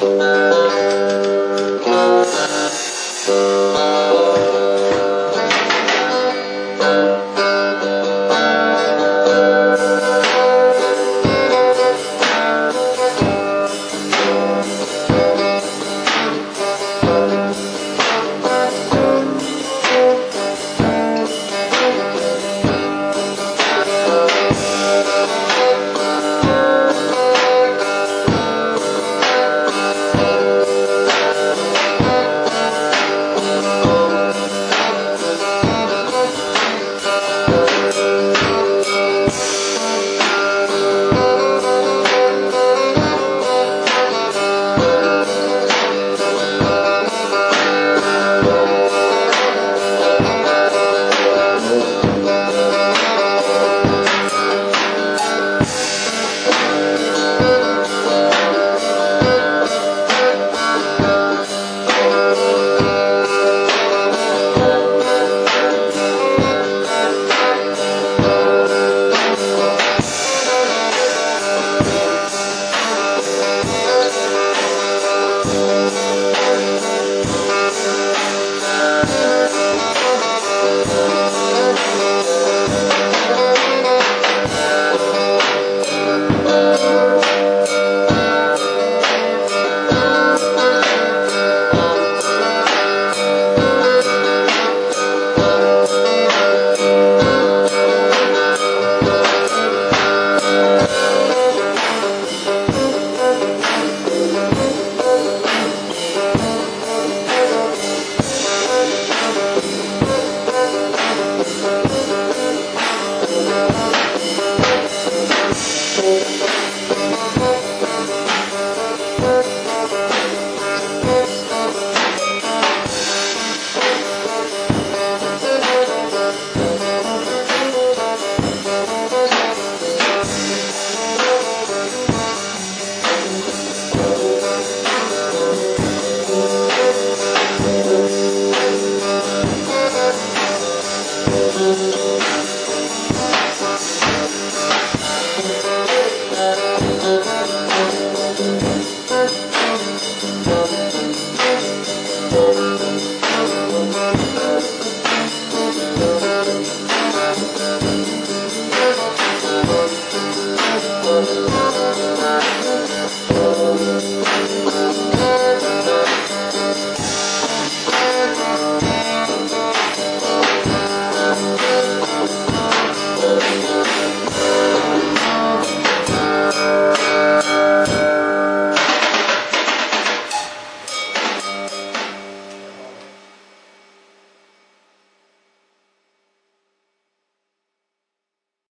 Bye. Jesus.